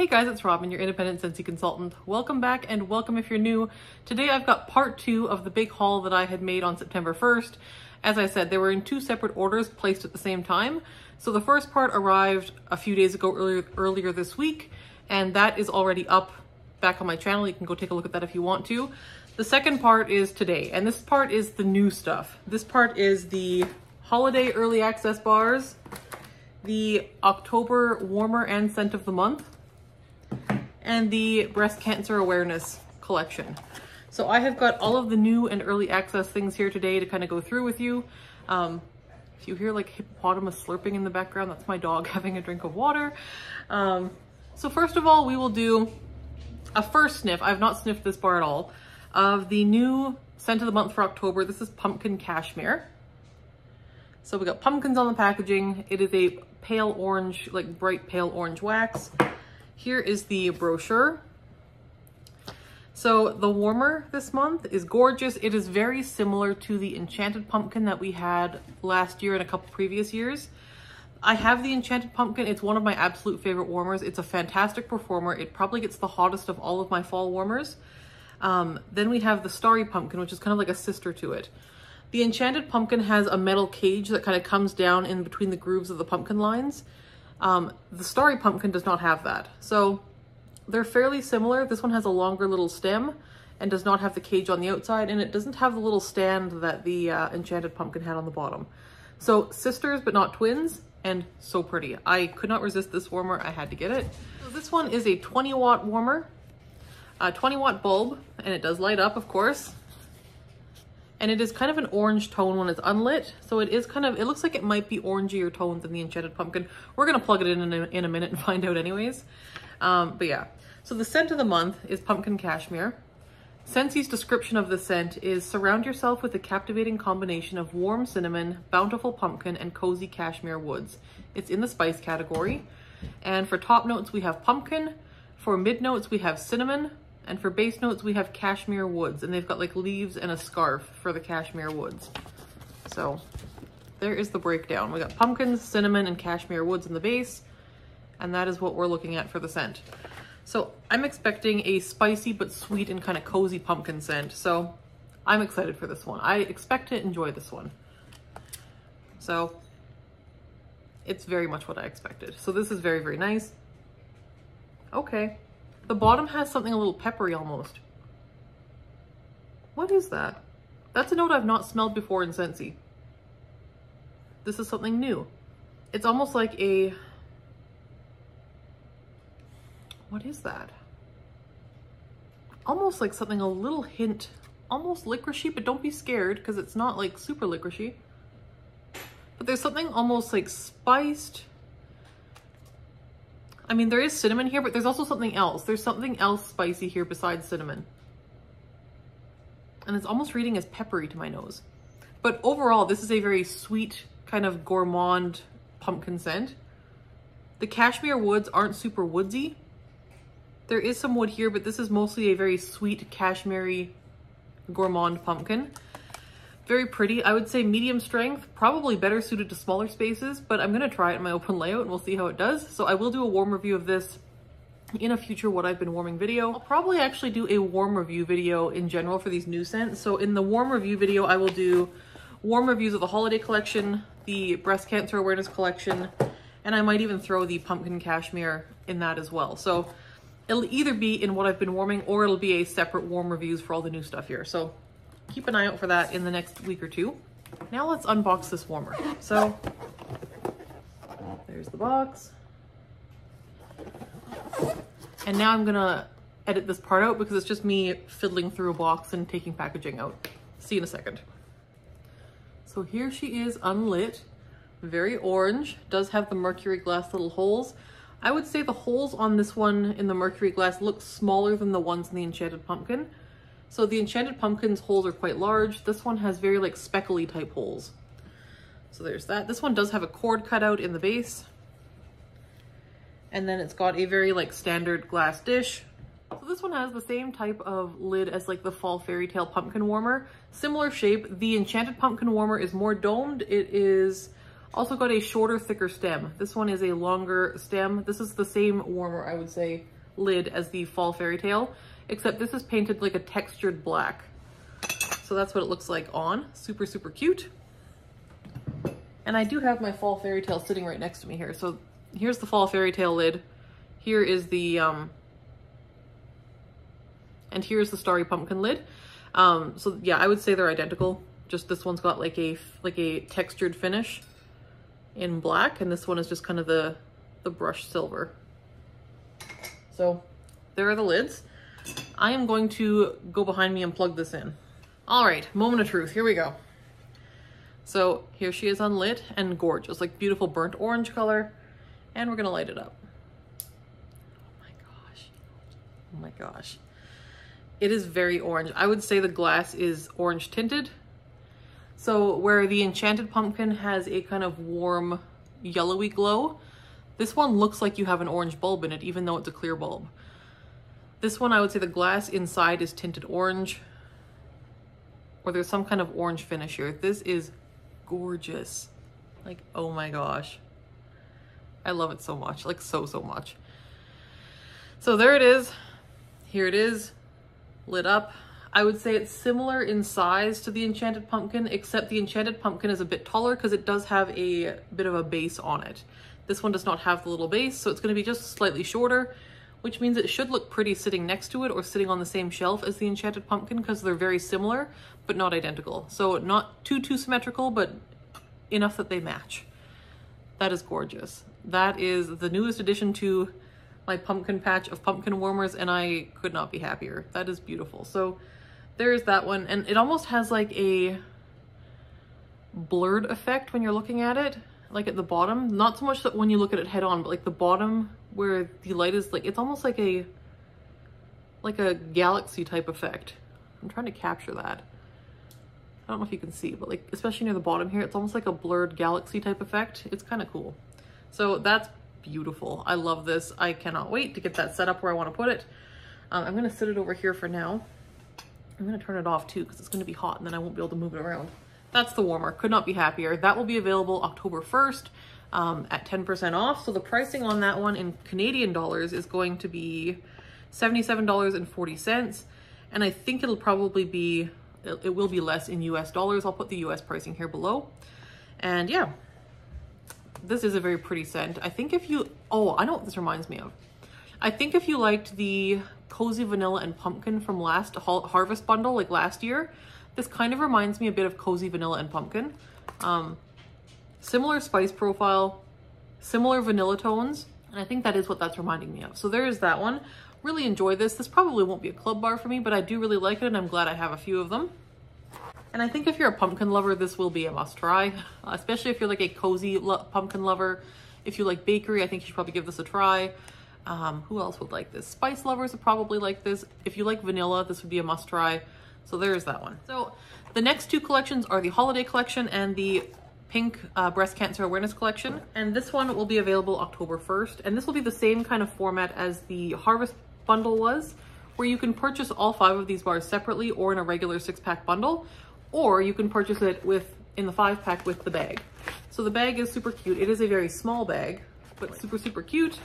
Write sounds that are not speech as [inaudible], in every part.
Hey guys, it's Robyn, your independent Scentsy consultant. Welcome back and welcome if you're new. Today I've got part two of the big haul that I had made on September 1st. As I said, they were in two separate orders placed at the same time. So the first part arrived a few days ago earlier, earlier this week, and that is already up back on my channel. You can go take a look at that if you want to. The second part is today, and this part is the new stuff. This part is the holiday early access bars, the October warmer and scent of the month, and the breast cancer awareness collection. So I have got all of the new and early access things here today to kind of go through with you. Um, if you hear like hippopotamus slurping in the background, that's my dog [laughs] having a drink of water. Um, so first of all, we will do a first sniff. I've not sniffed this bar at all of the new scent of the month for October. This is pumpkin cashmere. So we got pumpkins on the packaging. It is a pale orange, like bright pale orange wax. Here is the brochure. So the warmer this month is gorgeous. It is very similar to the Enchanted Pumpkin that we had last year and a couple previous years. I have the Enchanted Pumpkin. It's one of my absolute favorite warmers. It's a fantastic performer. It probably gets the hottest of all of my fall warmers. Um, then we have the Starry Pumpkin, which is kind of like a sister to it. The Enchanted Pumpkin has a metal cage that kind of comes down in between the grooves of the pumpkin lines. Um, the Starry Pumpkin does not have that. So they're fairly similar. This one has a longer little stem and does not have the cage on the outside, and it doesn't have the little stand that the uh, Enchanted Pumpkin had on the bottom. So sisters, but not twins, and so pretty. I could not resist this warmer. I had to get it. So this one is a 20 watt warmer, a 20 watt bulb, and it does light up, of course. And it is kind of an orange tone when it's unlit. So it is kind of, it looks like it might be orangier toned than the Enchanted Pumpkin. We're gonna plug it in in a, in a minute and [laughs] find out anyways. Um, but yeah, so the scent of the month is Pumpkin Cashmere. Scentsy's description of the scent is surround yourself with a captivating combination of warm cinnamon, bountiful pumpkin, and cozy cashmere woods. It's in the spice category. And for top notes, we have pumpkin. For mid notes, we have cinnamon. And for base notes, we have cashmere woods. And they've got like leaves and a scarf for the cashmere woods. So there is the breakdown. We got pumpkins, cinnamon, and cashmere woods in the base. And that is what we're looking at for the scent. So I'm expecting a spicy but sweet and kind of cozy pumpkin scent. So I'm excited for this one. I expect to enjoy this one. So it's very much what I expected. So this is very, very nice. Okay. The bottom has something a little peppery almost. What is that? That's a note I've not smelled before in Scentsy. This is something new. It's almost like a what is that? Almost like something a little hint, almost licoricey, but don't be scared because it's not like super licoricey. But there's something almost like spiced. I mean, there is cinnamon here, but there's also something else. There's something else spicy here besides cinnamon. And it's almost reading as peppery to my nose. But overall, this is a very sweet, kind of gourmand pumpkin scent. The cashmere woods aren't super woodsy, there is some wood here, but this is mostly a very sweet cashmere gourmand pumpkin. Very pretty. I would say medium strength, probably better suited to smaller spaces, but I'm going to try it in my open layout and we'll see how it does. So I will do a warm review of this in a future what I've been warming video. I'll probably actually do a warm review video in general for these new scents. So in the warm review video, I will do warm reviews of the holiday collection, the breast cancer awareness collection, and I might even throw the pumpkin cashmere in that as well. So It'll either be in what I've been warming or it'll be a separate warm reviews for all the new stuff here. So keep an eye out for that in the next week or two. Now let's unbox this warmer. So there's the box. And now I'm gonna edit this part out because it's just me fiddling through a box and taking packaging out. See you in a second. So here she is unlit, very orange, does have the mercury glass little holes. I would say the holes on this one in the mercury glass look smaller than the ones in the enchanted pumpkin. So the enchanted pumpkin's holes are quite large. This one has very like speckly type holes. So there's that. This one does have a cord cut out in the base. And then it's got a very like standard glass dish. So this one has the same type of lid as like the fall fairy tale pumpkin warmer. Similar shape. The enchanted pumpkin warmer is more domed. It is Also got a shorter, thicker stem. This one is a longer stem. This is the same warmer, I would say, lid as the Fall Fairy Tale, except this is painted like a textured black. So that's what it looks like on. Super, super cute. And I do have my Fall Fairy Tale sitting right next to me here. So here's the Fall Fairy Tale lid. Here is the, um, and here's the Starry Pumpkin lid. Um, so yeah, I would say they're identical. Just this one's got like a, like a textured finish in black, and this one is just kind of the, the brushed silver. So there are the lids. I am going to go behind me and plug this in. All right, moment of truth, here we go. So here she is unlit and gorgeous, like beautiful burnt orange color. And we're gonna light it up. Oh my gosh, oh my gosh. It is very orange. I would say the glass is orange tinted. So where the Enchanted Pumpkin has a kind of warm yellowy glow, this one looks like you have an orange bulb in it, even though it's a clear bulb. This one, I would say the glass inside is tinted orange, or there's some kind of orange finish here. This is gorgeous. Like, oh my gosh. I love it so much, like so, so much. So there it is. Here it is, lit up. I would say it's similar in size to the Enchanted Pumpkin, except the Enchanted Pumpkin is a bit taller because it does have a bit of a base on it. This one does not have the little base, so it's going to be just slightly shorter, which means it should look pretty sitting next to it or sitting on the same shelf as the Enchanted Pumpkin because they're very similar, but not identical. So not too, too symmetrical, but enough that they match. That is gorgeous. That is the newest addition to my pumpkin patch of pumpkin warmers and I could not be happier. That is beautiful. So there's that one. And it almost has like a blurred effect when you're looking at it, like at the bottom. Not so much that when you look at it head on, but like the bottom where the light is like, it's almost like a, like a galaxy type effect. I'm trying to capture that. I don't know if you can see, but like, especially near the bottom here, it's almost like a blurred galaxy type effect. It's kind of cool. So that's beautiful. I love this. I cannot wait to get that set up where I want to put it. Um, I'm going to sit it over here for now. I'm gonna turn it off too because it's gonna be hot and then I won't be able to move it around. That's the warmer, could not be happier. That will be available October 1st um, at 10% off. So the pricing on that one in Canadian dollars is going to be $77.40. And I think it'll probably be, it, will be less in US dollars. I'll put the US pricing here below. And yeah, this is a very pretty scent. I think if you, oh, I know what this reminds me of. I think if you liked the Cozy Vanilla and Pumpkin from last Harvest Bundle, like last year. This kind of reminds me a bit of Cozy Vanilla and Pumpkin. Um, similar spice profile, similar vanilla tones, and I think that is what that's reminding me of. So there is that one. Really enjoy this. This probably won't be a club bar for me, but I do really like it, and I'm glad I have a few of them. And I think if you're a pumpkin lover, this will be a must try, [laughs] especially if you're like a cozy lo pumpkin lover. If you like bakery, I think you should probably give this a try. Um, who else would like this? Spice lovers would probably like this. If you like vanilla, this would be a must try. So there's that one. So the next two collections are the holiday collection and the pink uh, breast cancer awareness collection. And this one will be available October 1st. And this will be the same kind of format as the harvest bundle was, where you can purchase all five of these bars separately or in a regular six pack bundle, or you can purchase it with in the five pack with the bag. So the bag is super cute. It is a very small bag, but super, super cute.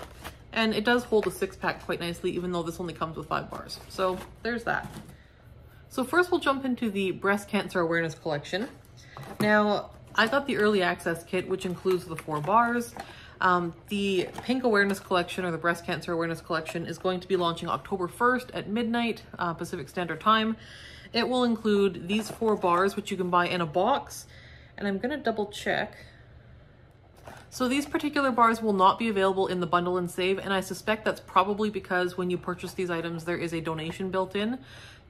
And it does hold a six pack quite nicely, even though this only comes with five bars. So there's that. So first we'll jump into the breast cancer awareness collection. Now, I got the early access kit, which includes the four bars. Um, the pink awareness collection or the breast cancer awareness collection is going to be launching October 1st at midnight uh, Pacific Standard Time. It will include these four bars, which you can buy in a box. And I'm gonna double check so these particular bars will not be available in the bundle and save, and I suspect that's probably because when you purchase these items, there is a donation built in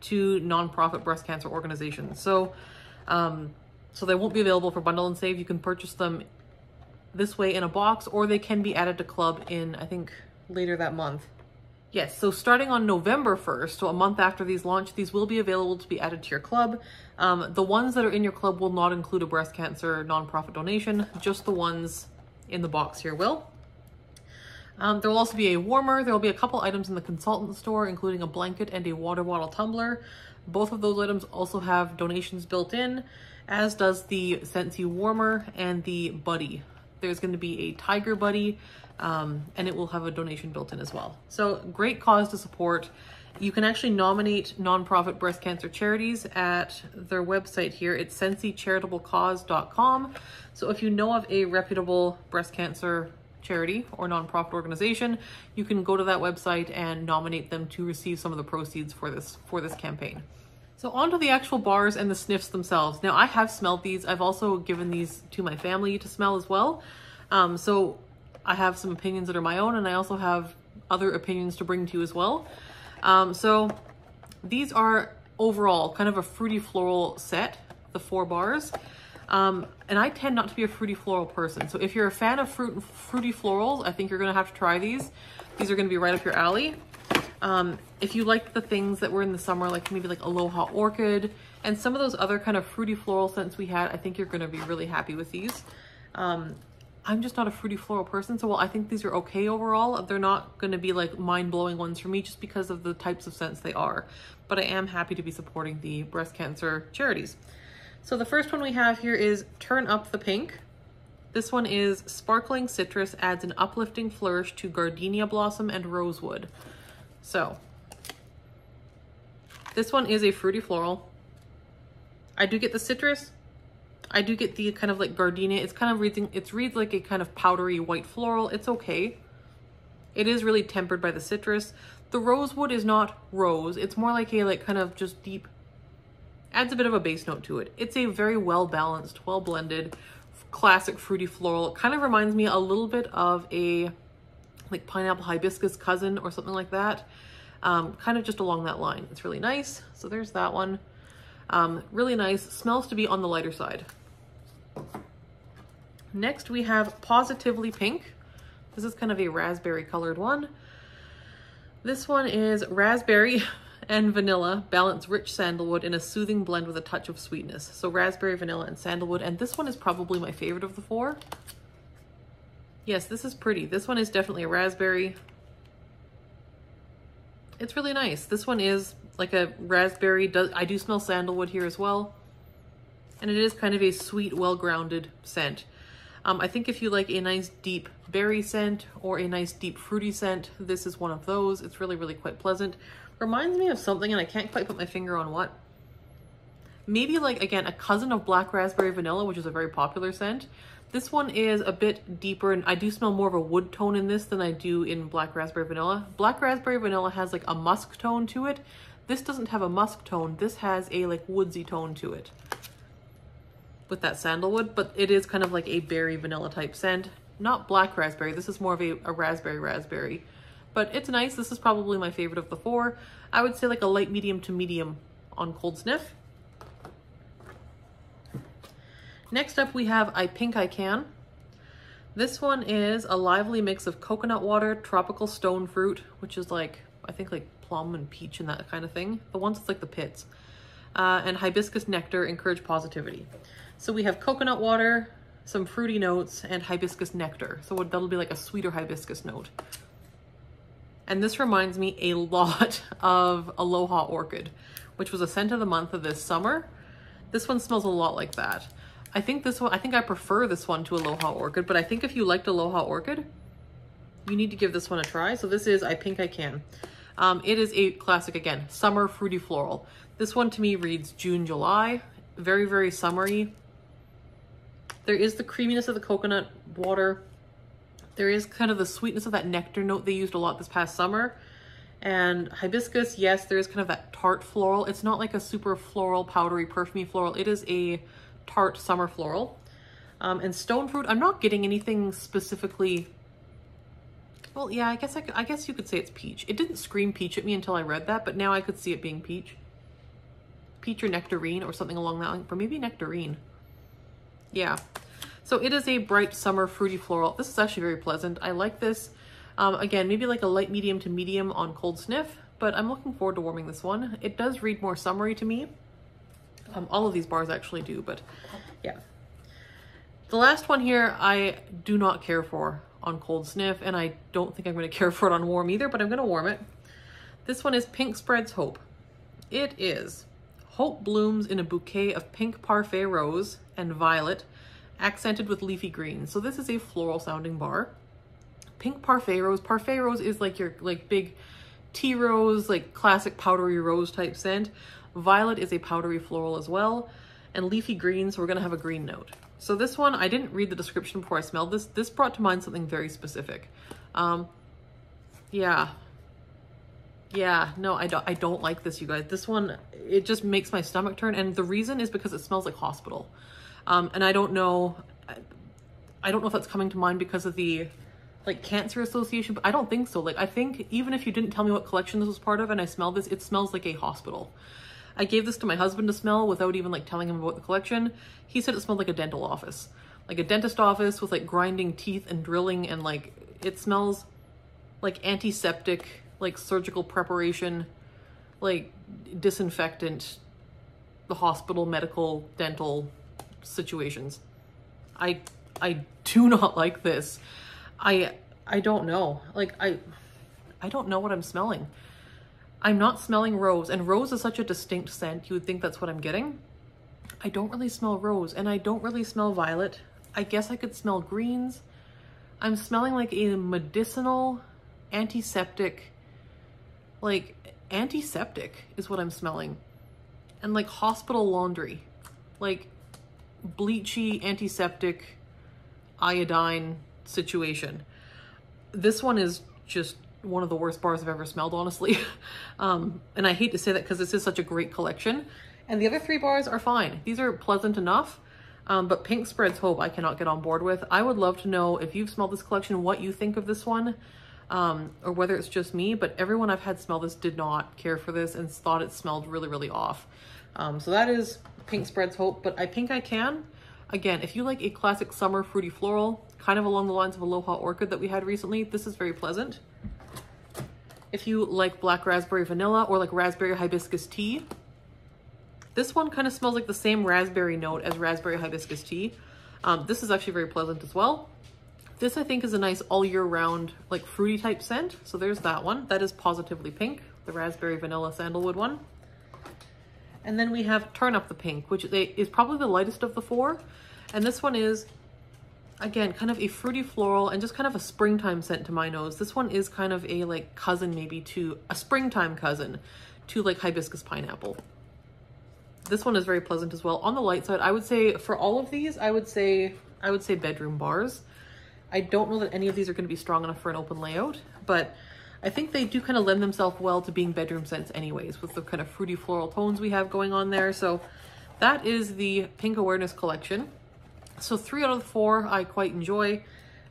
to nonprofit breast cancer organizations. So, um, so they won't be available for bundle and save. You can purchase them this way in a box, or they can be added to club in, I think, later that month. Yes, so starting on November 1st, so a month after these launch, these will be available to be added to your club. Um, the ones that are in your club will not include a breast cancer nonprofit donation, just the ones in the box here will. Um, there will also be a warmer. There will be a couple items in the consultant store, including a blanket and a water bottle tumbler. Both of those items also have donations built in. as does the Scentsy Warmer and the Buddy. There's going to be a Tiger Buddy, um, and it will have a donation built in as well. So great cause to support. You can actually nominate nonprofit breast cancer charities at their website here. It's scentsy.charitablecause.com. So if you know of a reputable breast cancer charity or nonprofit organization, you can go to that website and nominate them to receive some of the proceeds for this for this campaign. So onto the actual bars and the sniffs themselves. Now I have smelled these. I've also given these to my family to smell as well. Um, so I have some opinions that are my own and I also have other opinions to bring to you as well. Um, so these are overall kind of a fruity floral set, the four bars. Um, and I tend not to be a fruity floral person. So if you're a fan of fruit fruity florals, I think you're gonna have to try these. These are gonna be right up your alley. Um, if you like the things that were in the summer, like maybe like Aloha Orchid and some of those other kind of fruity floral scents we had, I think you're gonna be really happy with these. Um, I'm just not a fruity floral person, so while I think these are okay overall, they're not gonna be like mind-blowing ones for me just because of the types of scents they are. But I am happy to be supporting the breast cancer charities. So the first one we have here is Turn Up the Pink. This one is Sparkling Citrus adds an uplifting flourish to gardenia blossom and rosewood. So this one is a fruity floral. I do get the citrus. I do get the kind of like gardenia. It's kind of reading, it's reads like a kind of powdery white floral. It's okay. It is really tempered by the citrus. The rosewood is not rose. It's more like a like kind of just deep, adds a bit of a base note to it. It's a very well balanced, well blended, classic fruity floral. It kind of reminds me a little bit of a like pineapple hibiscus cousin or something like that. Um, kind of just along that line. It's really nice. So there's that one. Um, really nice. Smells to be on the lighter side. Next we have Positively Pink. This is kind of a raspberry colored one. This one is raspberry [laughs] and vanilla, balance rich sandalwood in a soothing blend with a touch of sweetness. So raspberry, vanilla, and sandalwood. And this one is probably my favorite of the four. Yes, this is pretty. This one is definitely a raspberry. It's really nice. This one is like a raspberry. I do smell sandalwood here as well. And it is kind of a sweet, well-grounded scent. Um, I think if you like a nice deep berry scent or a nice deep fruity scent, this is one of those. It's really, really quite pleasant. Reminds me of something and I can't quite put my finger on what. Maybe like, again, a cousin of Black Raspberry Vanilla, which is a very popular scent. This one is a bit deeper and I do smell more of a wood tone in this than I do in Black Raspberry Vanilla. Black Raspberry Vanilla has like a musk tone to it. This doesn't have a musk tone. This has a like woodsy tone to it with that sandalwood, but it is kind of like a berry vanilla type scent. Not black raspberry. This is more of a, a raspberry raspberry, but it's nice. This is probably my favorite of the four. I would say like a light medium to medium on cold sniff. Next up we have I Pink I Can. This one is a lively mix of coconut water, tropical stone fruit, which is like, I think like plum and peach and that kind of thing. The ones that's like the pits. Uh, and hibiscus nectar encourage positivity. So we have coconut water, some fruity notes, and hibiscus nectar. So that'll be like a sweeter hibiscus note. And this reminds me a lot [laughs] of Aloha Orchid, which was a scent of the month of this summer. This one smells a lot like that. I think this one, I think I prefer this one to Aloha Orchid, but I think if you liked Aloha Orchid, you need to give this one a try. So this is I Pink I Can. Um, it is a classic again, summer fruity floral. This one to me reads June, July, very, very summery. There is the creaminess of the coconut water. There is kind of the sweetness of that nectar note they used a lot this past summer. And hibiscus, yes, there is kind of that tart floral. It's not like a super floral, powdery, perfumy floral. It is a tart summer floral. Um, and stone fruit, I'm not getting anything specifically. Well, yeah, I guess I, I guess you could say it's peach. It didn't scream peach at me until I read that, but now I could see it being peach. Peach or nectarine or something along that line, or maybe nectarine. Yeah. So it is a bright summer fruity floral. This is actually very pleasant. I like this. Um, again, maybe like a light medium to medium on cold sniff, but I'm looking forward to warming this one. It does read more summery to me. Um, all of these bars actually do, but yeah. The last one here, I do not care for on cold sniff, and I don't think I'm going [laughs] to care for it on warm either, but I'm going to warm it. This one is Pink Spreads Hope. It is Hope blooms in a bouquet of pink parfait rose and violet, accented with leafy green. So this is a floral sounding bar. Pink parfait rose. Parfait rose is like your like big tea rose, like classic powdery rose type scent. Violet is a powdery floral as well. And leafy green, so we're gonna have a green note. So this one, I didn't read the description before I smelled this. This brought to mind something very specific. Um, yeah. Yeah, no, I don't, I don't like this, you guys. This one, it just makes my stomach turn. And the reason is because it smells like hospital. Um, and I don't know, I don't know if that's coming to mind because of the like cancer association, but I don't think so. Like, I think even if you didn't tell me what collection this was part of and I smelled this, it smells like a hospital. I gave this to my husband to smell without even like telling him about the collection. He said it smelled like a dental office, like a dentist office with like grinding teeth and drilling and like it smells like antiseptic, like surgical preparation, like disinfectant, the hospital, medical, dental situations. I I do [laughs] not like this. I I don't know. Like I I don't know what I'm smelling. I'm not smelling rose and rose is such a distinct scent. You would think that's what I'm getting. I don't really smell rose and I don't really smell violet. I guess I could smell greens. I'm smelling like a medicinal antiseptic like antiseptic is what I'm smelling. And like hospital laundry. Like bleachy antiseptic iodine situation. This one is just one of the worst bars I've ever smelled, honestly. [laughs] um, and I hate to say that because this is such a great collection. And the other three bars are fine. These are pleasant enough. Um, but Pink Spreads Hope I cannot get on board with. I would love to know if you've smelled this collection, what you think of this one, um, or whether it's just me, but everyone I've had smell this did not care for this and thought it smelled really, really off. Um, so that is Pink Spreads Hope, but I Pink I Can. Again, if you like a classic summer fruity floral, kind of along the lines of Aloha Orchid that we had recently, this is very pleasant. If you like black raspberry vanilla or like raspberry hibiscus tea, this one kind of smells like the same raspberry note as raspberry hibiscus tea. Um, this is actually very pleasant as well. This I think is a nice all year round like fruity type scent. So there's that one. That is positively pink, the raspberry vanilla sandalwood one. And then we have Turn Up the Pink, which is probably the lightest of the four. And this one is, again, kind of a fruity floral and just kind of a springtime scent to my nose. This one is kind of a like cousin maybe to, a springtime cousin to like hibiscus pineapple. This one is very pleasant as well. On the light side, I would say for all of these, I would say, I would say bedroom bars. I don't know that any of these are going to be strong enough for an open layout, but I think they do kind of lend themselves well to being bedroom scents anyways with the kind of fruity floral tones we have going on there. So that is the Pink Awareness collection. So three out of the four I quite enjoy.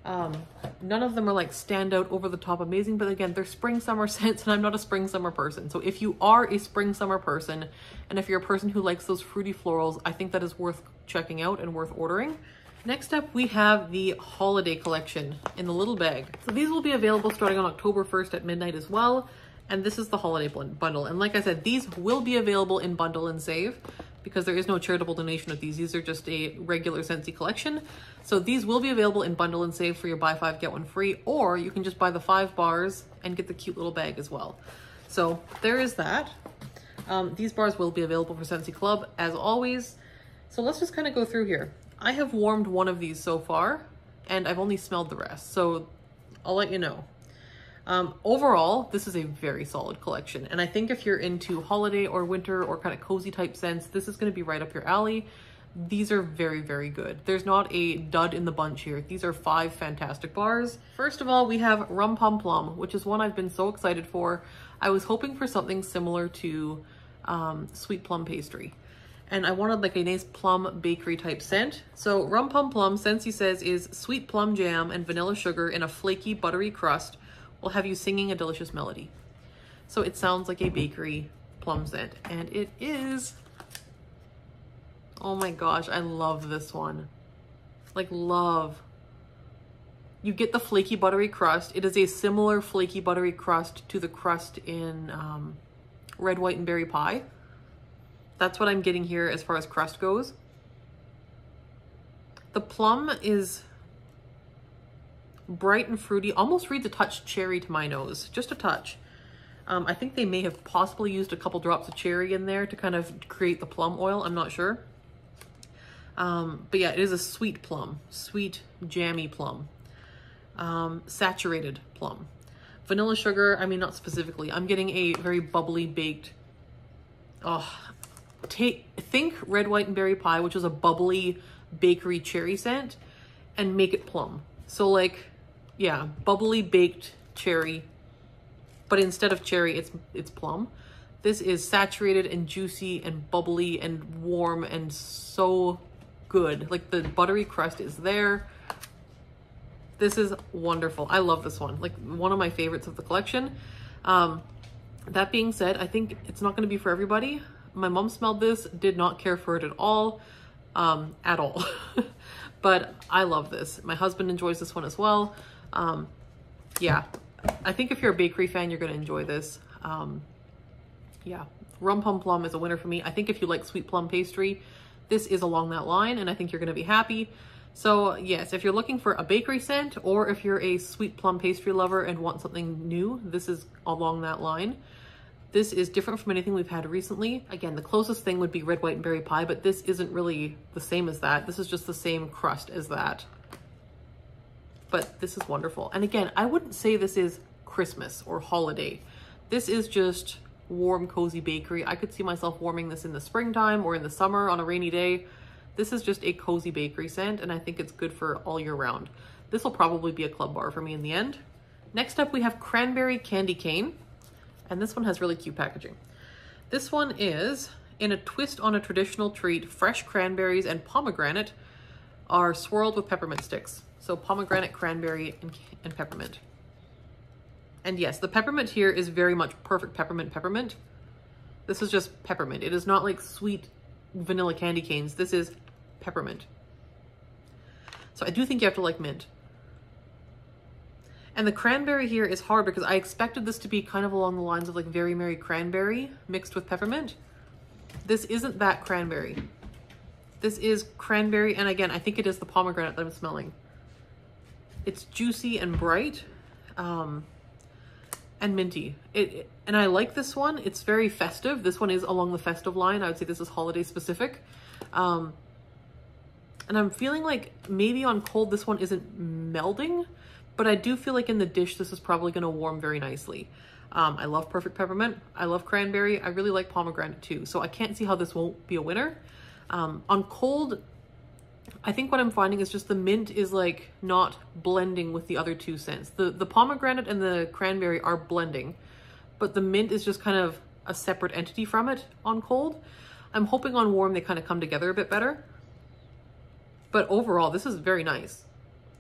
Um, none of them are like standout over the top amazing, but again, they're spring summer [laughs] scents and I'm not a spring summer person. So if you are a spring summer person, and if you're a person who likes those fruity florals, I think that is worth checking out and worth ordering. Next up, we have the holiday collection in the little bag. So these will be available starting on October 1st at midnight as well. And this is the holiday bundle. And like I said, these will be available in bundle and save because there is no charitable donation of these. These are just a regular Scentsy collection. So these will be available in bundle and save for your buy five, get one free, or you can just buy the five bars and get the cute little bag as well. So there is that. Um, these bars will be available for Scentsy Club as always. So let's just kind of go through here. I have warmed one of these so far and I've only smelled the rest. So I'll let you know. Um, overall, this is a very solid collection. And I think if you're into holiday or winter or kind of cozy type scents, this is going to be right up your alley. These are very, very good. There's not a dud in the bunch here. These are five fantastic bars. First of all, we have Rum Pum Plum, which is one I've been so excited for. I was hoping for something similar to um, Sweet Plum Pastry and I wanted like a nice plum bakery type scent. So Rum Pum Plum, Scentsy says, is sweet plum jam and vanilla sugar in a flaky buttery crust will have you singing a delicious melody. So it sounds like a bakery plum scent and it is. Oh my gosh, I love this one. Like love. You get the flaky buttery crust. It is a similar flaky buttery crust to the crust in um, red, white, and berry pie. That's what I'm getting here as far as crust goes. The plum is bright and fruity, almost reads a touch cherry to my nose, just a touch. Um, I think they may have possibly used a couple drops of cherry in there to kind of create the plum oil. I'm not sure. Um, but yeah, it is a sweet plum, sweet jammy plum, um, saturated plum. Vanilla sugar, I mean, not specifically. I'm getting a very bubbly baked, oh, take, think red, white, and berry pie, which is a bubbly bakery cherry scent, and make it plum. So like, yeah, bubbly baked cherry, but instead of cherry, it's, it's plum. This is saturated and juicy and bubbly and warm and so good. Like the buttery crust is there. This is wonderful. I love this one. Like one of my favorites of the collection. Um, that being said, I think it's not going to be for everybody. My mom smelled this, did not care for it at all, um, at all. [laughs] but I love this. My husband enjoys this one as well. Um, yeah, I think if you're a bakery fan, you're going to enjoy this. Um, yeah, rum pum plum is a winner for me. I think if you like sweet plum pastry, this is along that line and I think you're going to be happy. So yes, if you're looking for a bakery scent or if you're a sweet plum pastry lover and want something new, this is along that line. This is different from anything we've had recently. Again, the closest thing would be red, white, and berry pie, but this isn't really the same as that. This is just the same crust as that. But this is wonderful. And again, I wouldn't say this is Christmas or holiday. This is just warm, cozy bakery. I could see myself warming this in the springtime or in the summer on a rainy day. This is just a cozy bakery scent and I think it's good for all year round. This will probably be a club bar for me in the end. Next up we have Cranberry Candy Cane and this one has really cute packaging. This one is in a twist on a traditional treat, fresh cranberries and pomegranate are swirled with peppermint sticks. So pomegranate, cranberry, and, and peppermint. And yes, the peppermint here is very much perfect peppermint peppermint. This is just peppermint. It is not like sweet vanilla candy canes. This is peppermint. So I do think you have to like mint. And the cranberry here is hard because I expected this to be kind of along the lines of like Very Merry Cranberry mixed with peppermint. This isn't that cranberry. This is cranberry, and again, I think it is the pomegranate that I'm smelling. It's juicy and bright um, and minty. It, it, And I like this one. It's very festive. This one is along the festive line. I would say this is holiday specific. Um, and I'm feeling like maybe on cold this one isn't melding, but I do feel like in the dish this is probably going to warm very nicely. Um, I love Perfect Peppermint. I love Cranberry. I really like Pomegranate too, so I can't see how this won't be a winner. Um, on cold, I think what I'm finding is just the mint is like not blending with the other two scents. The, the pomegranate and the cranberry are blending, but the mint is just kind of a separate entity from it on cold. I'm hoping on warm they kind of come together a bit better. But overall, this is very nice.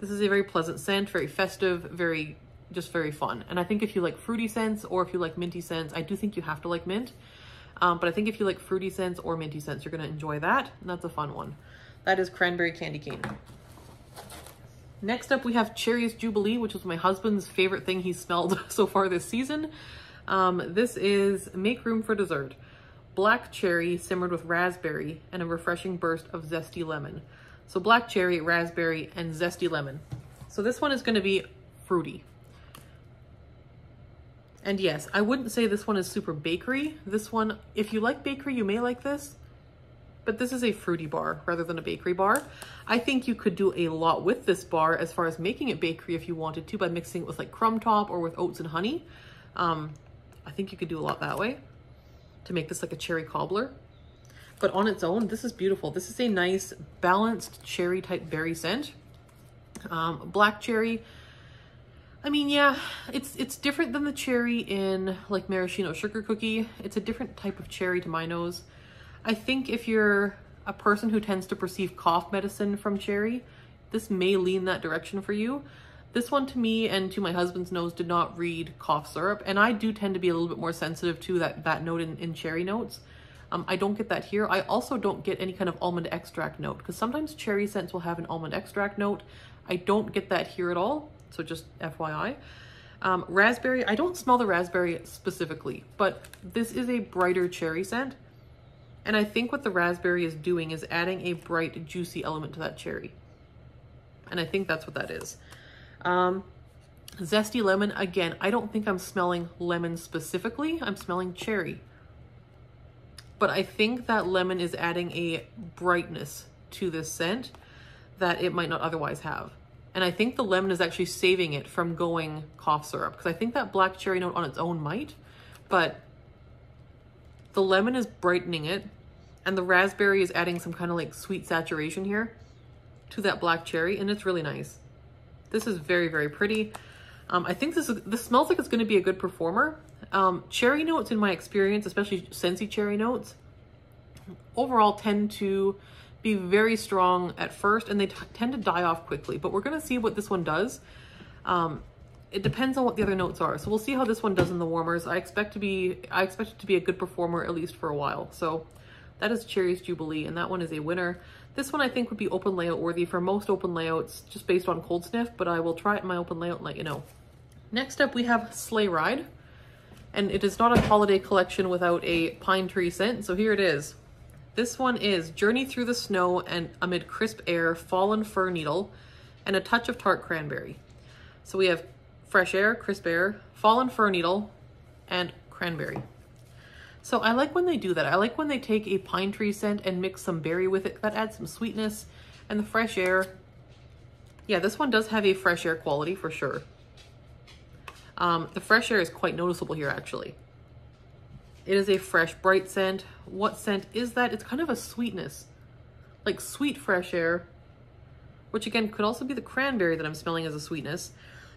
This is a very pleasant scent, very festive, very, just very fun. And I think if you like fruity scents or if you like minty scents, I do think you have to like mint. Um, but I think if you like fruity scents or minty scents, you're going to enjoy that. And that's a fun one. That is Cranberry Candy Cane. Next up, we have Cherries Jubilee, which is my husband's favorite thing he's smelled [laughs] so far this season. Um, this is Make Room for Dessert. Black cherry simmered with raspberry and a refreshing burst of zesty lemon. So black cherry, raspberry, and zesty lemon. So this one is going to be fruity. And yes, I wouldn't say this one is super bakery. This one, if you like bakery, you may like this, but this is a fruity bar rather than a bakery bar. I think you could do a lot with this bar as far as making it bakery if you wanted to by mixing it with like crumb top or with oats and honey. Um, I think you could do a lot that way to make this like a cherry cobbler. But on its own, this is beautiful. This is a nice balanced cherry type berry scent. Um, black cherry, I mean, yeah, it's it's different than the cherry in like maraschino sugar cookie. It's a different type of cherry to my nose. I think if you're a person who tends to perceive cough medicine from cherry, this may lean that direction for you. This one to me and to my husband's nose did not read cough syrup, and I do tend to be a little bit more sensitive to that, that note in, in cherry notes. Um, I don't get that here. I also don't get any kind of almond extract note because sometimes cherry scents will have an almond extract note. I don't get that here at all. So just FYI. Um, raspberry, I don't smell the raspberry specifically, but this is a brighter cherry scent. And I think what the raspberry is doing is adding a bright, juicy element to that cherry. And I think that's what that is. Um, Zesty lemon, again, I don't think I'm smelling lemon specifically. I'm smelling cherry. But I think that lemon is adding a brightness to this scent that it might not otherwise have. And I think the lemon is actually saving it from going cough syrup because I think that black cherry note on its own might, but the lemon is brightening it and the raspberry is adding some kind of like sweet saturation here to that black cherry and it's really nice. This is very, very pretty. Um, I think this is, this smells like it's going to be a good performer. Um, cherry notes in my experience, especially Scentsy cherry notes, overall tend to be very strong at first and they tend to die off quickly, but we're going to see what this one does. Um, it depends on what the other notes are. So we'll see how this one does in the warmers. I expect to be, I expect it to be a good performer at least for a while. So that is Cherries Jubilee and that one is a winner. This one I think would be open layout worthy for most open layouts just based on cold sniff, but I will try it in my open layout and let you know. Next up we have Sleigh Ride and it is not a holiday collection without a pine tree scent. So here it is. This one is Journey Through the Snow and Amid Crisp Air, Fallen Fir Needle, and a touch of tart cranberry. So we have fresh air, crisp air, fallen fir needle, and cranberry. So I like when they do that. I like when they take a pine tree scent and mix some berry with it. That adds some sweetness and the fresh air. Yeah, this one does have a fresh air quality for sure. Um, the fresh air is quite noticeable here actually. It is a fresh, bright scent. What scent is that? It's kind of a sweetness, like sweet fresh air, which again could also be the cranberry that I'm smelling as a sweetness.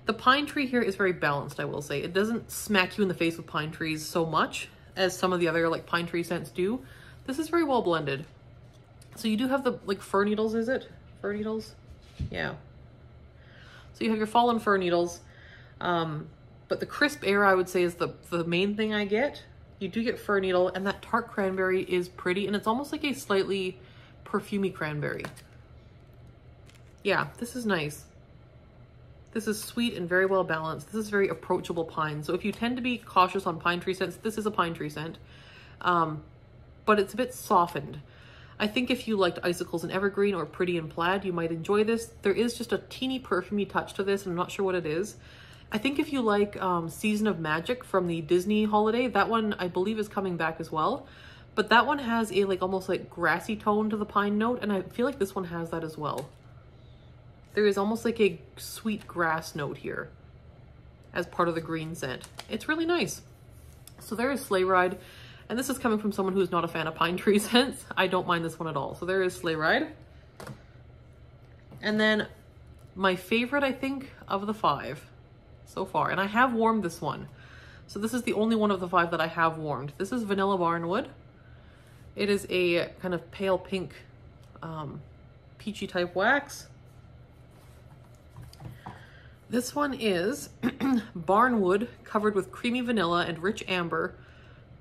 The pine tree here is very balanced, I will say. It doesn't smack you in the face with pine trees so much as some of the other like pine tree scents do. This is very well blended. So you do have the like fir needles, is it? Fir needles? Yeah. So you have your fallen fir needles. Um, but the crisp air, I would say, is the, the main thing I get. You do get fir needle, and that tart cranberry is pretty, and it's almost like a slightly perfumy cranberry. Yeah, this is nice. This is sweet and very well balanced. This is very approachable pine. So if you tend to be cautious on pine tree scents, this is a pine tree scent. Um, but it's a bit softened. I think if you liked icicles and evergreen or pretty and plaid, you might enjoy this. There is just a teeny perfumy touch to this. I'm not sure what it is. I think if you like um, Season of Magic from the Disney holiday, that one I believe is coming back as well. But that one has a like almost like grassy tone to the pine note, and I feel like this one has that as well. There is almost like a sweet grass note here as part of the green scent. It's really nice. So there is Sleigh Ride, and this is coming from someone who's not a fan of pine [laughs] tree scents. I don't mind this one at all. So there is Sleigh Ride. And then my favorite, I think, of the five so far. And I have warmed this one. So this is the only one of the five that I have warmed. This is Vanilla Barnwood. It is a kind of pale pink um, peachy type wax. This one is [clears throat] Barnwood covered with creamy vanilla and rich amber.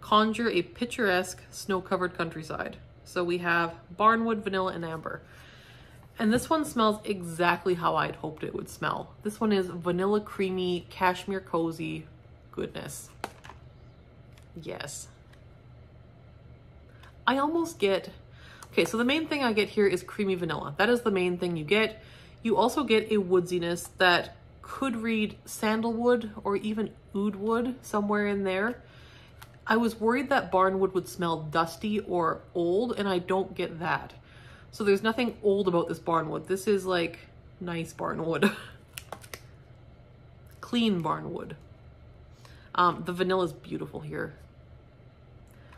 Conjure a picturesque snow-covered countryside. So we have Barnwood, vanilla, and amber. And this one smells exactly how I'd hoped it would smell. This one is vanilla creamy, cashmere cozy goodness. Yes. I almost get, okay, so the main thing I get here is creamy vanilla. That is the main thing you get. You also get a woodsiness that could read sandalwood or even oud wood somewhere in there. I was worried that barnwood would smell dusty or old and I don't get that. So there's nothing old about this barnwood. This is like nice barnwood. [laughs] Clean barnwood. Um, the vanilla is beautiful here.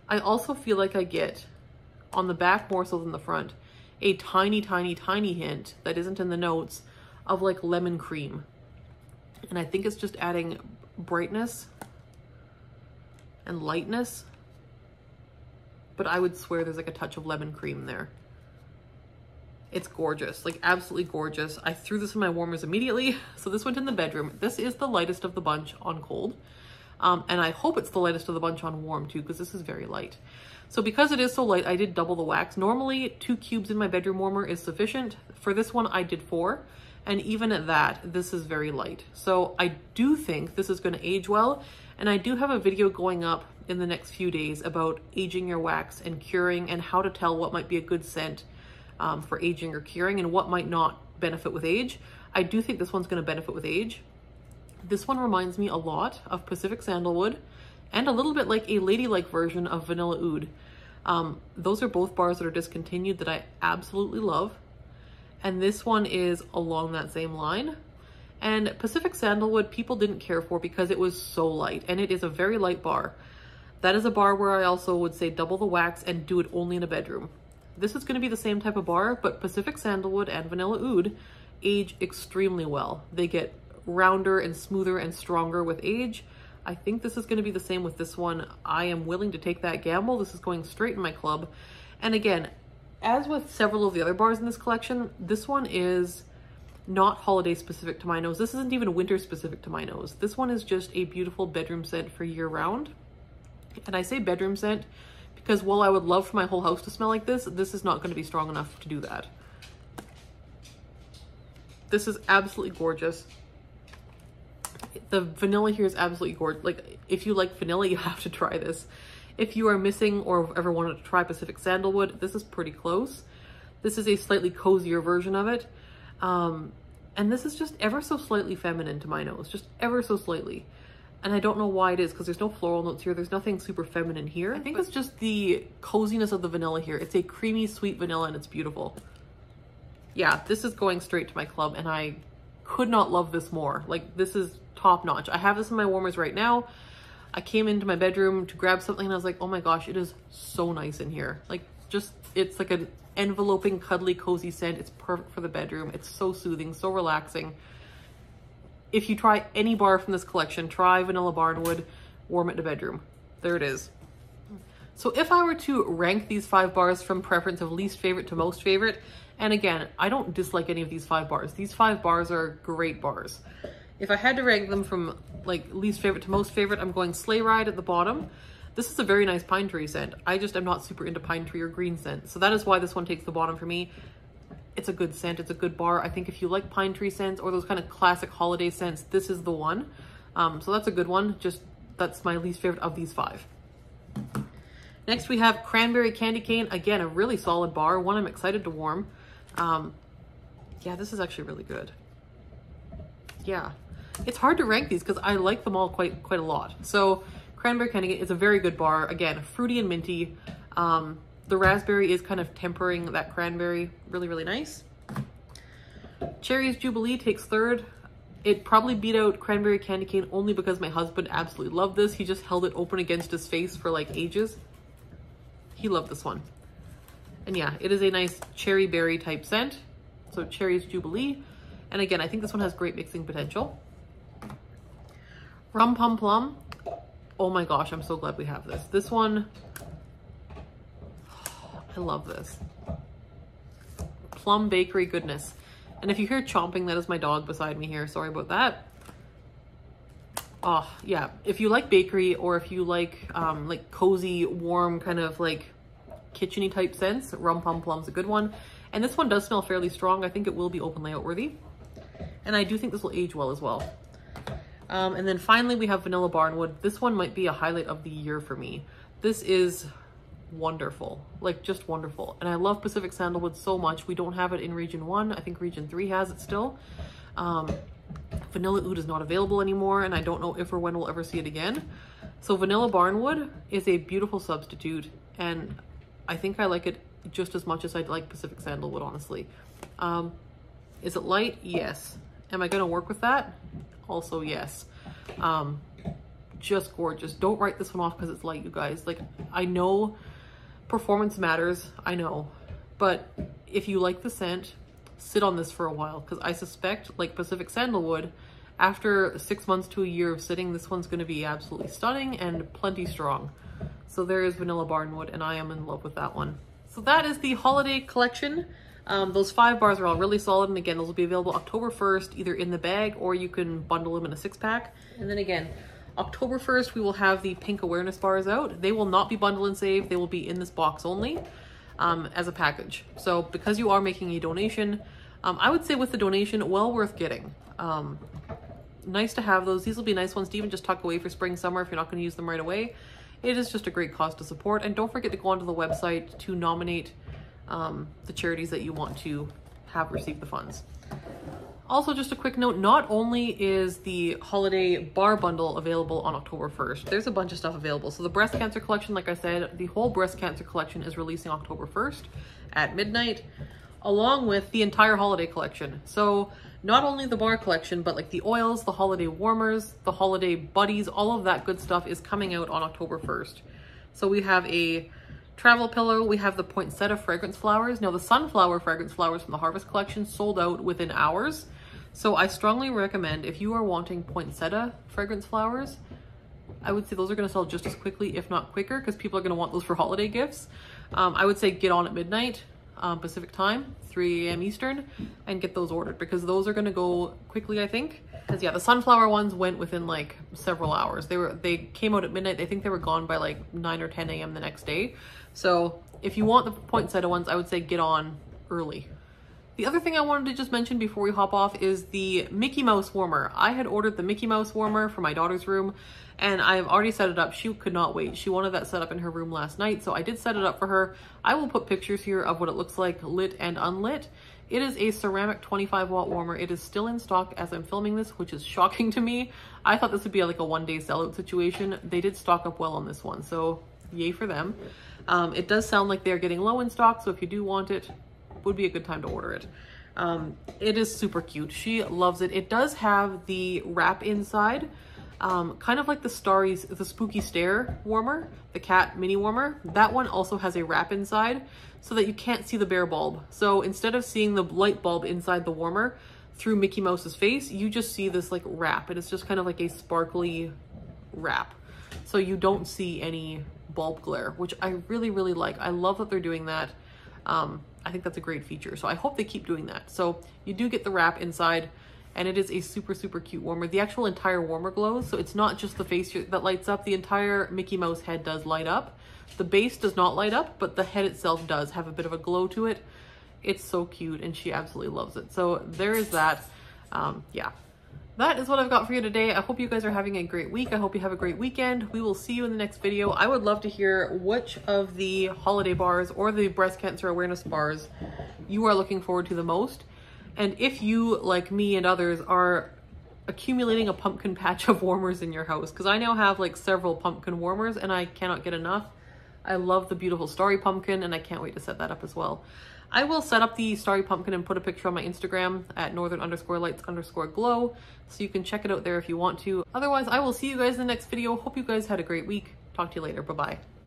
I also feel like I get, on the back more so than the front, a tiny, tiny, tiny hint that isn't in the notes of like lemon cream. And I think it's just adding brightness and lightness. But I would swear there's like a touch of lemon cream there. It's gorgeous, like absolutely gorgeous. I threw this in my warmers immediately. [laughs] So this went in the bedroom. This is the lightest of the bunch on cold. Um, and I hope it's the lightest of the bunch on warm too, because this is very light. So because it is so light, I did double the wax. Normally two cubes in my bedroom warmer is sufficient. For this one, I did four. And even at that, this is very light. So I do think this is gonna age well. And I do have a video going up in the next few days about aging your wax and curing and how to tell what might be a good scent um, for aging or curing and what might not benefit with age. I do think this one's going to benefit with age. This one reminds me a lot of Pacific Sandalwood and a little bit like a ladylike version of Vanilla Oud. Um, those are both bars that are discontinued that I absolutely love. And this one is along that same line. And Pacific Sandalwood people didn't care for because it was so light and it is a very light bar. That is a bar where I also would say double the wax and do it only in a bedroom. This is going to be the same type of bar, but Pacific Sandalwood and Vanilla Oud age extremely well. They get rounder and smoother and stronger with age. I think this is going to be the same with this one. I am willing to take that gamble. This is going straight in my club. And again, as with several of the other bars in this collection, this one is not holiday specific to my nose. This isn't even winter specific to my nose. This one is just a beautiful bedroom scent for year round. And I say bedroom scent because while I would love for my whole house to smell like this, this is not going to be strong enough to do that. This is absolutely gorgeous. The vanilla here is absolutely gorgeous. Like, if you like vanilla, [laughs] you have to try this. If you are missing or ever wanted to try Pacific Sandalwood, this is pretty close. This is a slightly cozier version of it. Um, and this is just ever so slightly feminine to my nose, just ever so slightly. And I don't know why it is because there's no floral notes here. There's nothing super feminine here. I think it's just the coziness of the vanilla here. It's a creamy, sweet vanilla and it's beautiful. Yeah, this is going straight to my club and I could not love this more. Like this is top notch. I have this in my warmers right now. I came into my bedroom to grab something and I was like, oh my gosh, it is so nice in here. Like just, it's like an enveloping, cuddly, cozy scent. It's perfect for the bedroom. It's so soothing, so relaxing if you try any bar from this collection, try Vanilla Barnwood, warm it a bedroom. There it is. So if I were to rank these five bars from preference of least favorite to most favorite, and again, I don't dislike any of these five bars. These five bars are great bars. If I had to rank them from like least favorite to most favorite, I'm going Sleigh Ride at the bottom. This is a very nice pine tree scent. I just am not super into pine tree or green scent. So that is why this one takes the bottom for me it's a good scent. It's a good bar. I think if you like pine tree scents or those kind of classic holiday scents, this is the one. Um, so that's a good one. Just that's my least favorite of these five. Next we have Cranberry Candy Cane. Again, a really solid bar. One I'm excited to warm. Um, yeah, this is actually really good. Yeah, it's hard to rank these because I like them all quite quite a lot. So Cranberry Candy Cane is a very good bar. Again, fruity and minty. Um, the raspberry is kind of tempering that cranberry really, really nice. Cherries Jubilee takes third. It probably beat out Cranberry Candy Cane only because my husband absolutely loved this. He just held it open against his face for like ages. He loved this one. And yeah, it is a nice cherry berry type scent. So Cherries Jubilee. And again, I think this one has great mixing potential. Rum Pum Plum. Oh my gosh, I'm so glad we have this. This one I love this. Plum Bakery goodness. And if you hear chomping, that is my dog beside me here. Sorry about that. Oh, yeah. If you like bakery or if you like um, like cozy, warm, kind of like kitcheny type scents, Rum Pum Plum's a good one. And this one does smell fairly strong. I think it will be open layout worthy. And I do think this will age well as well. Um, and then finally, we have Vanilla Barnwood. This one might be a highlight of the year for me. This is wonderful like just wonderful. And i love pacific sandalwood so much. We don't have it in region one. I think region three has it still. Um, vanilla oud is not available anymore and i don't know if or when we'll ever see it again. So vanilla barnwood is a beautiful substitute and i think i like it just as much as i like pacific sandalwood honestly. Um, is it light? Yes. Am i going to work with that? Also yes. Um, just gorgeous. Don't write this one off because it's light you guys. Like i know Performance matters, I know, but if you like the scent, sit on this for a while because I suspect, like Pacific Sandalwood, after six months to a year of sitting, this one's going to be absolutely stunning and plenty strong. So there is Vanilla Barnwood, and I am in love with that one. So that is the holiday collection. Um, those five bars are all really solid, and again, those will be available October 1st, either in the bag or you can bundle them in a six pack. And then again, October 1st, we will have the pink awareness bars out. They will not be bundle and save. They will be in this box only um, as a package. So because you are making a donation, um, I would say with the donation, well worth getting. Um, nice to have those. These will be nice ones to even just tuck away for spring, summer if you're not going to use them right away. It is just a great cause to support. And don't forget to go onto the website to nominate um, the charities that you want to have receive the funds. Also, just a quick note, not only is the holiday bar bundle available on October 1st, there's a bunch of stuff available. So the breast cancer collection, like I said, the whole breast cancer collection is releasing October 1st at midnight, along with the entire holiday collection. So not only the bar collection, but like the oils, the holiday warmers, the holiday buddies, all of that good stuff is coming out on October 1st. So we have a travel pillow, we have the poinsettia fragrance flowers. Now the sunflower fragrance flowers from the Harvest collection sold out within hours. So I strongly recommend if you are wanting poinsettia fragrance flowers, I would say those are going to sell just as quickly, if not quicker, because people are going to want those for holiday gifts. Um, I would say get on at midnight um, Pacific time, 3 a.m. Eastern, and get those ordered because those are going to go quickly, I think. Because yeah, the sunflower ones went within like several hours. They were they came out at midnight. I think they were gone by like 9 or 10 a.m. the next day. So if you want the poinsettia ones, I would say get on early. The other thing I wanted to just mention before we hop off is the Mickey Mouse warmer. I had ordered the Mickey Mouse warmer for my daughter's room and I've already set it up. She could not wait. She wanted that set up in her room last night, so I did set it up for her. I will put pictures here of what it looks like lit and unlit. It is a ceramic 25 watt warmer. It is still in stock as I'm filming this, which is shocking to me. I thought this would be like a one day sellout situation. They did stock up well on this one, so yay for them. Um, it does sound like they're getting low in stock, so if you do want it, would be a good time to order it. Um, it is super cute. She loves it. It does have the wrap inside, um, kind of like the Starry's, the Spooky Stare warmer, the cat mini warmer. That one also has a wrap inside so that you can't see the bare bulb. So instead of seeing the light bulb inside the warmer through Mickey Mouse's face, you just see this like wrap and it's just kind of like a sparkly wrap. So you don't see any bulb glare, which I really, really like. I love that they're doing that. Um, I think that's a great feature. So I hope they keep doing that. So you do get the wrap inside and it is a super, super cute warmer. The actual entire warmer glows. So it's not just the face that lights up. The entire Mickey Mouse head does light up. The base does not light up, but the head itself does have a bit of a glow to it. It's so cute and she absolutely loves it. So there is that. Um, yeah, that is what I've got for you today. I hope you guys are having a great week. I hope you have a great weekend. We will see you in the next video. I would love to hear which of the holiday bars or the breast cancer awareness bars you are looking forward to the most. And if you, like me and others, are accumulating a pumpkin patch of warmers in your house, because I now have like several pumpkin warmers and I cannot get enough. I love the beautiful starry pumpkin and I can't wait to set that up as well. I will set up the starry pumpkin and put a picture on my Instagram at northern underscore lights underscore glow. So you can check it out there if you want to. Otherwise, I will see you guys in the next video. Hope you guys had a great week. Talk to you later. Bye-bye.